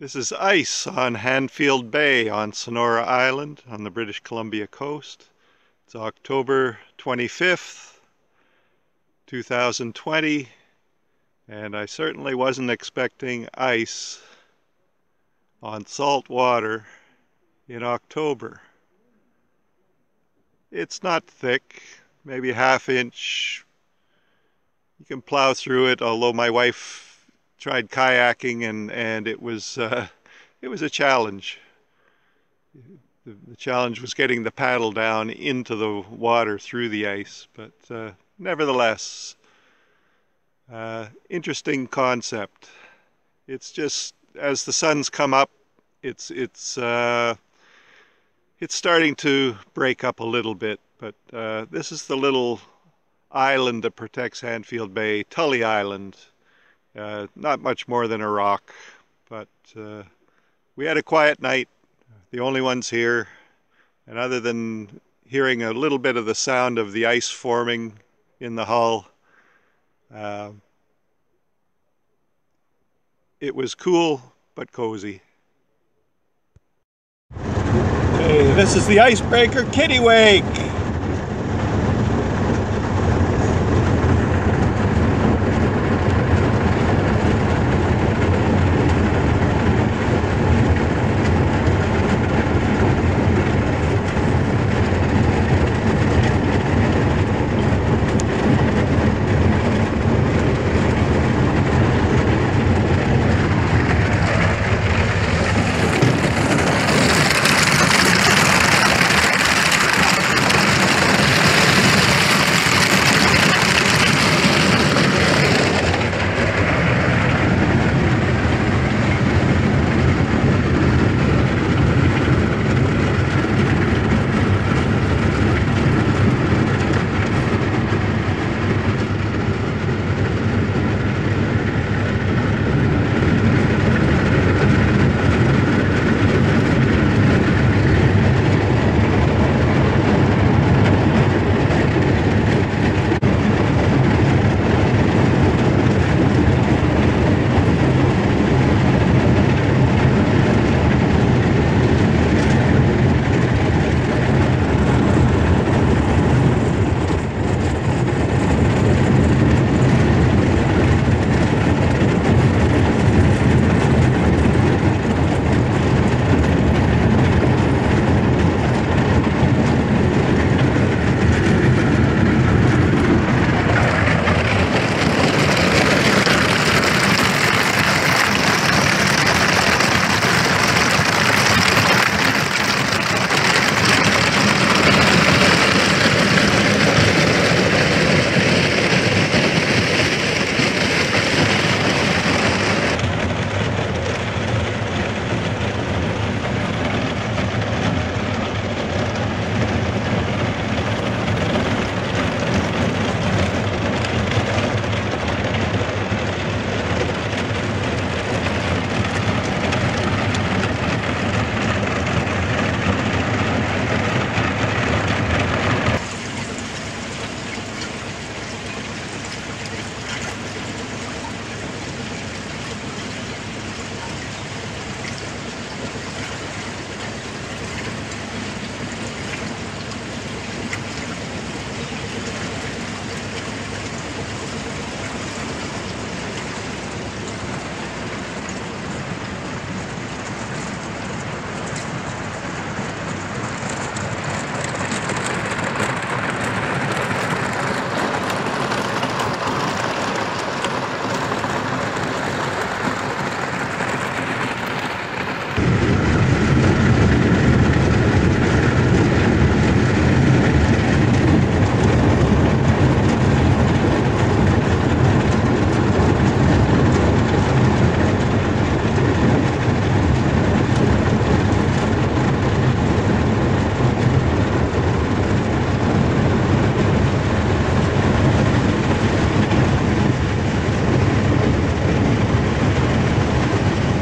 This is ice on Handfield Bay on Sonora Island on the British Columbia coast. It's October 25th, 2020, and I certainly wasn't expecting ice on salt water in October. It's not thick, maybe half inch. You can plow through it, although my wife tried kayaking and and it was uh, it was a challenge. The, the, challenge was getting the paddle down into the water through the ice, but uh, nevertheless, uh, interesting concept. It's just as the sun's come up, it's it's uh, it's starting to break up a little bit. But uh, this is the little island that protects Handfield Bay, Tully Island. Uh, not much more than a rock, but uh, we had a quiet night, the only ones here, and other than hearing a little bit of the sound of the ice forming in the hull, uh, it was cool but cozy. Hey, this is the Icebreaker Kittywake.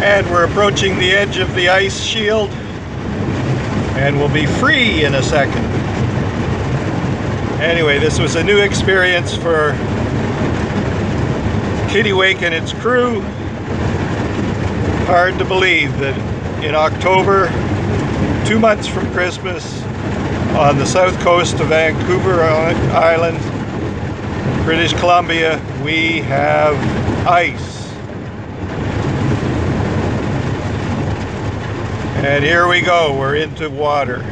And we're approaching the edge of the ice shield and we'll be free in a second. Anyway, this was a new experience for Kittywake and its crew. hard to believe that in October, two months from Christmas, on the south coast of Vancouver Island, British Columbia, we have ice. And here we go, we're into water.